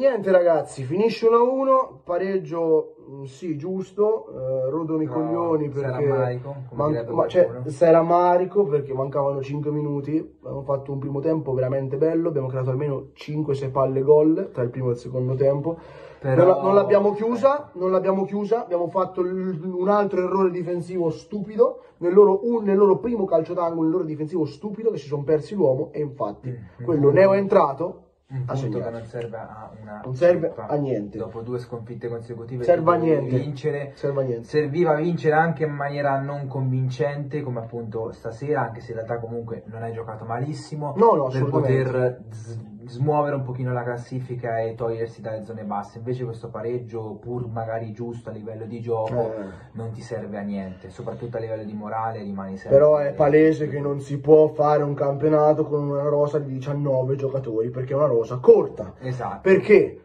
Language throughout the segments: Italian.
niente ragazzi, finisce 1-1, pareggio mm, sì giusto, eh, rodano i No, coglioni sarà perché Marico, man- ma- cioè, Marico perché mancavano 5 minuti, abbiamo fatto un primo tempo veramente bello, abbiamo creato almeno 5-6 palle gol tra il primo e il secondo tempo. Però- Non, la- non l'abbiamo chiusa, non l'abbiamo chiusa, abbiamo fatto il- un altro errore difensivo stupido, nel loro, un- nel loro primo calcio d'angolo, nel loro difensivo stupido che si sono persi l'uomo e infatti Mm. quello neo è entrato, Un ha punto che non serve a una Non serve a niente. Dopo due sconfitte consecutive Serve a niente. vincere. Serve a niente. Serviva vincere anche in maniera non convincente, come appunto stasera, anche se in realtà comunque non hai giocato malissimo. No, no, per poter smuovere un pochino la classifica e togliersi dalle zone basse. Invece questo pareggio, pur magari giusto a livello di gioco, Eh. non ti serve a niente, soprattutto a livello di morale rimani sempre. Però è palese che non si può fare un campionato con una rosa di 19 giocatori perché è una rosa corta. Esatto. Perché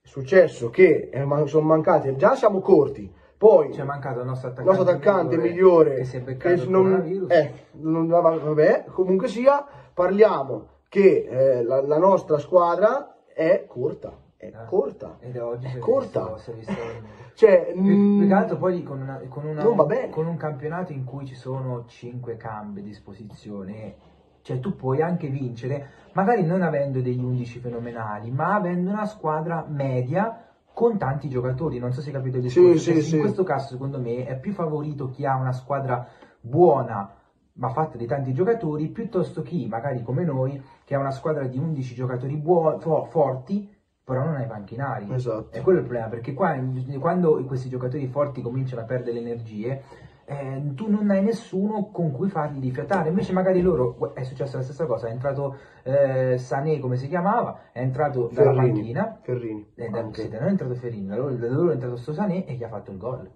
è successo che sono mancati, già siamo corti, poi Ci è mancato il nostro il attaccante, nostro attaccante migliore, che si è beccato il non, coronavirus. eh, non- vabbè, comunque sia, parliamo che eh, la, la nostra squadra è corta, è Eh. corta, Ed oggi è corta. visto- Cioè, Più, mm, più che altro poi con, una- con una- con un campionato in cui ci sono 5 cambi a disposizione, cioè tu puoi anche vincere, magari non avendo degli 11 fenomenali, ma avendo una squadra media con tanti giocatori. Non so se hai capito il discorso. sì, Cioè, sì. In questo caso, secondo me, è più favorito chi ha una squadra buona ma fatta di tanti giocatori, piuttosto chi, magari come noi, che ha una squadra di 11 giocatori buo- fo- forti, però non ha i panchinari. Esatto. È quello il problema, perché qua, quando questi giocatori forti cominciano a perdere le energie, eh, tu non hai nessuno con cui farli rifiatare. Invece magari loro, è successa la stessa cosa, è entrato eh, Sané, come si chiamava, è entrato dalla Ferrini, panchina, Ferrini, e da, noi è entrato Ferrini, da loro, da loro è entrato sto Sané e gli ha fatto il gol.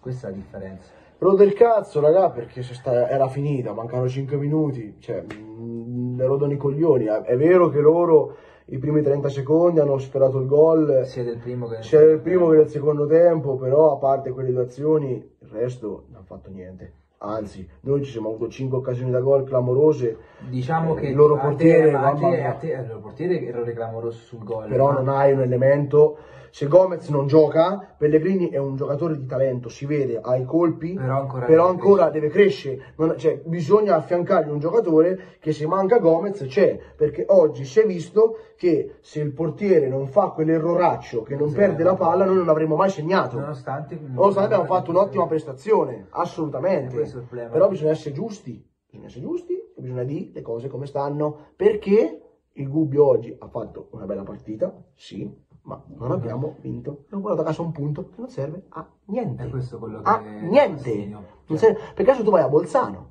Questa è la differenza. Rodo il cazzo, raga, perché se sta- era finita, mancano 5 minuti, cioè, mm, ne rodono i coglioni. È vero che loro i primi 30 secondi hanno sfiorato il gol, Sia del primo che del sia del primo tempo. che del secondo tempo, però a parte quelle due azioni, il resto non hanno fatto niente. Anzi, noi ci siamo avuto 5 occasioni da gol clamorose, Diciamo Eh, che il loro a te- portiere, a te, mamma mia. a te- il loro portiere errore clamoroso sul gol. però ma- non hai un elemento. Se Gomez non gioca, Pellegrini è un giocatore di talento, si vede, ha i colpi, Però ancora però deve ancora deve crescere. Non- cioè, bisogna affiancargli un giocatore che se manca Gomez c'è, perché oggi si è visto che se il portiere non fa quell'erroraccio, che non Sì, perde la no. palla, noi non avremmo mai segnato. Nonostante, Nonostante abbiamo fatto un'ottima prestazione, assolutamente. Questo è il problema. Però bisogna essere giusti, bisogna essere giusti e bisogna dire le cose come stanno, perché il Gubbio oggi ha fatto una bella partita, sì, ma non abbiamo vinto. Abbiamo portato a casa un punto che non serve a niente. È questo quello che A niente. Non serve- perché adesso tu vai a Bolzano,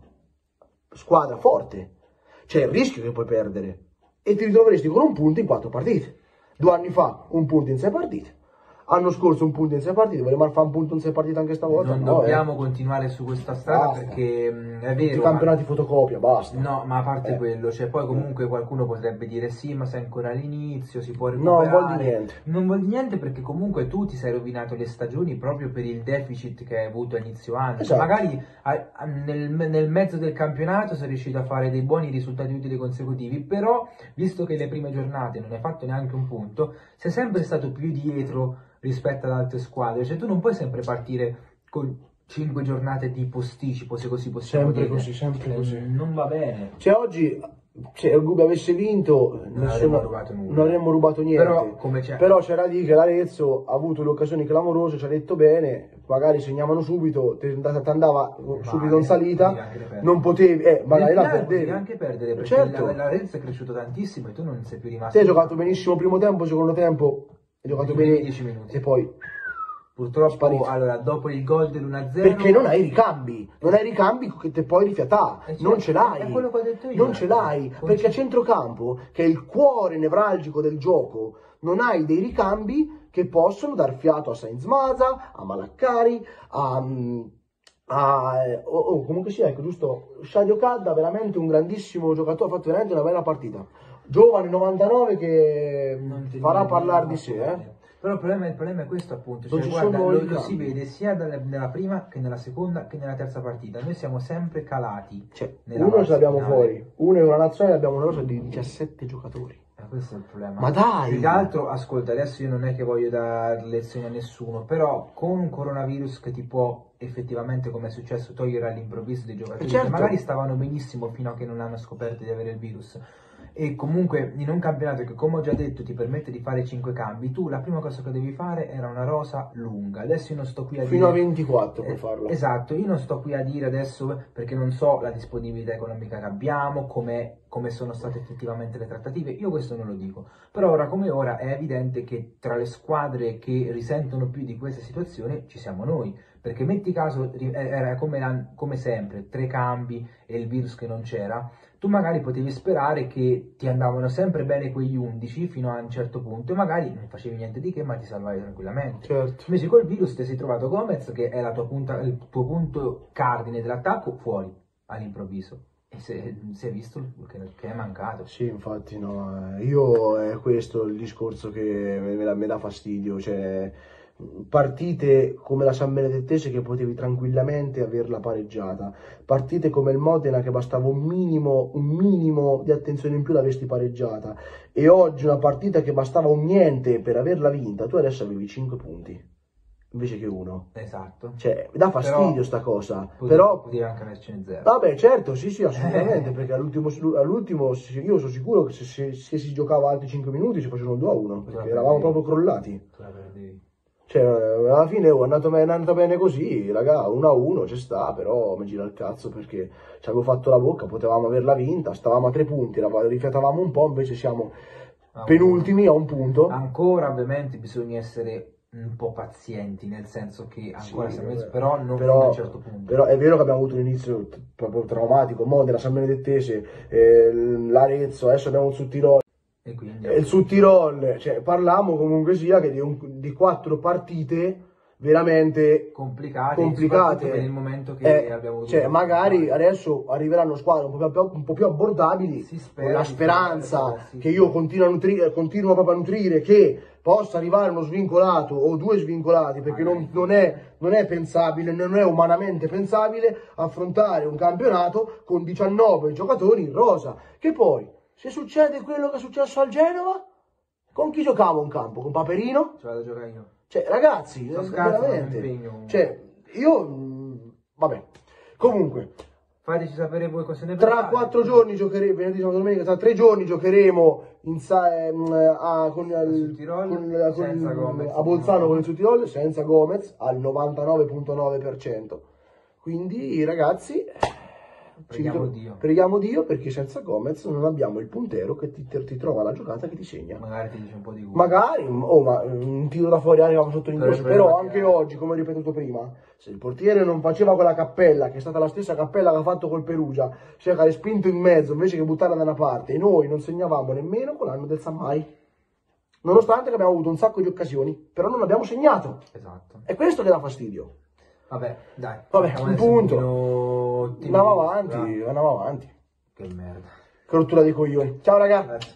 squadra forte, c'è il rischio che puoi perdere e ti ritroveresti con un punto in quattro partite. Due anni fa un punto in sei partite. Anno scorso un punto in sei partite, vogliamo fare un punto in sei partite anche stavolta? non No, eh. dobbiamo continuare su questa strada Basta. perché mh, è Tutti i campionati fotocopia, basta. ma- No, ma a parte Eh. quello, cioè poi comunque qualcuno potrebbe dire sì, ma sei ancora all'inizio, si può No, recuperare. non vuol dire niente. Non vuol dire niente perché comunque tu ti sei rovinato le stagioni proprio per il deficit che hai avuto a inizio anno. Esatto. Magari a- a- nel, nel mezzo del campionato sei riuscito a fare dei buoni risultati utili consecutivi, però visto che le prime giornate non hai fatto neanche un punto, sei sempre stato più dietro rispetto ad altre squadre. Cioè tu non puoi sempre partire con cinque giornate di posticipo, se così possiamo Sempre dire. così, sempre Eh, così. Non va bene. Se oggi se il Gubbio avesse vinto, Non avremmo rubato non avremmo rubato niente. Però, Però c'era dire che l'Arezzo ha avuto le occasioni clamorose, ci ha detto bene, magari segnavano subito, ti andava subito in salita, non potevi, eh, magari la perdevi. anche perdere perché Certo. la, la Renzo è cresciuto tantissimo e tu non sei più rimasto. Te hai giocato benissimo primo tempo, secondo tempo hai giocato bene 10 minuti. e poi Purtroppo, Sparito. allora, dopo il gol dell'1-0... perché non hai ricambi, non hai ricambi che te puoi rifiatare, Eh, non certo, ce l'hai, è quello che ho detto io. non ce l'hai, perché a centrocampo, che è il cuore nevralgico del gioco, non hai dei ricambi che possono dar fiato a Sainz Maza, a Malaccari, a... mm, a- oh, oh, comunque sia, ecco, giusto, Shadio Cadda, veramente un grandissimo giocatore, ha fatto veramente una bella partita. Giovane 99 che ti farà parlare di sé, eh. Però il problema, il problema è questo appunto, Non cioè, ci guarda, lo, lo si vede sia dalle- nella prima che nella seconda che nella terza partita. Noi siamo sempre calati. Cioè, nella uno ce l'abbiamo fuori, uno è una nazionale, abbiamo una rosa di 17 giocatori. Eh, questo è il problema. Ma dai! Più che altro, ascolta, adesso io non è che voglio dare lezioni a nessuno, però con un coronavirus che ti può effettivamente, come è successo, togliere all'improvviso dei giocatori certo. che magari stavano benissimo fino a che non hanno scoperto di avere il virus e comunque in un campionato che come ho già detto ti permette di fare 5 cambi, tu la prima cosa che devi fare era una rosa lunga. Adesso io non sto qui a Fino dire... a 24 puoi Eh, farlo. Esatto, io non sto qui a dire adesso perché non so la disponibilità economica che abbiamo, come, come sono state effettivamente le trattative, io questo non lo dico. Però ora come ora è evidente che tra le squadre che risentono più di questa situazione ci siamo noi. Perché metti caso, era come, come sempre, tre cambi e il virus che non c'era, tu magari potevi sperare che ti andavano sempre bene quegli 11 fino a un certo punto e magari non facevi niente di che ma ti salvavi tranquillamente. Certo. Invece col virus ti sei trovato Gomez che è la tua punta- il tuo punto cardine dell'attacco fuori all'improvviso e si si è visto che, che è mancato. Sì, infatti, no, eh, io è questo il discorso che me, dà- me dà fastidio, cioè partite come la San Benedettese che potevi tranquillamente averla pareggiata, partite come il Modena che bastava un minimo, un minimo di attenzione in più l'avresti pareggiata e oggi una partita che bastava un niente per averla vinta, tu adesso avevi 5 punti invece che uno. Esatto. Cioè, dà fastidio Però- sta cosa, Potevi- però potevi anche avercene zero. Vabbè, certo, sì, sì, assolutamente, perché all'ultimo, all'ultimo io sono sicuro che se, se- se si giocava altri 5 minuti si facevano 2 a 1, perché eravamo proprio crollati. Tu la perdevi. Cioè, alla fine oh, è andato, è andato bene così, raga, 1 a 1 ci sta, però mi gira il cazzo perché ci avevo fatto la bocca, potevamo averla vinta, stavamo a 3 punti, rifiatavamo un po', invece siamo Ah, penultimi a un punto. Ancora ovviamente bisogna essere un po' pazienti, nel senso che ancora Sì, siamo però non Però- a un certo punto. Però è vero che abbiamo avuto un inizio proprio traumatico, Modena, San Benedettese, eh, l'Arezzo, adesso abbiamo il Sudtirolo. E quindi il Sud Tirol, cioè, parliamo comunque sia che di, un- di quattro partite veramente complicate, complicate. per il momento che Eh, abbiamo avuto. cioè, magari adesso arriveranno squadre un po' più, un po' più abbordabili, Si spera la speranza fare- sì, che io continuo a, nutrire, continuo proprio a nutrire che possa arrivare uno svincolato o due svincolati, perché non, non è, non è pensabile, non è umanamente pensabile affrontare un campionato con 19 giocatori in rosa. Che poi, se succede quello che è successo al Genova, con chi giocavo in campo? Con Paperino? Ci vado a giocare io. Cioè, ragazzi, Sto eh, veramente. Cioè, io. mh, Vabbè. Comunque, Fateci sapere voi cosa ne tra pensate. quattro giorni giocheremo, venerdì, sabato, domenica, tra tre giorni giocheremo in sa- ehm, a, con, il- Sul Tirol, con- con- Gomez. a Bolzano con il Sud-Tirol, senza Gomez, al 99.9%. Quindi, ragazzi, Preghiamo ritro- Dio. preghiamo Dio perché senza Gomez non abbiamo il puntero che ti, ti trova la giocata che ti segna. Magari ti dice un po' di gusto. Magari, oh, ma un tiro da fuori arriva sotto l'ingresso, Per- per però anche oggi, come ho ripetuto prima, se il portiere non faceva quella cappella, che è stata la stessa cappella che ha fatto col Perugia, cioè che ha spinto in mezzo invece che buttarla da una parte, e noi non segnavamo nemmeno con l'anno del Sammai, nonostante che abbiamo avuto un sacco di occasioni, però non abbiamo segnato. Esatto. È questo che dà fastidio. Vabbè, dai. Vabbè, un punto. Andiamo avanti, andiamo avanti. Che merda. Che rottura di coglioni. Ciao ragazzi.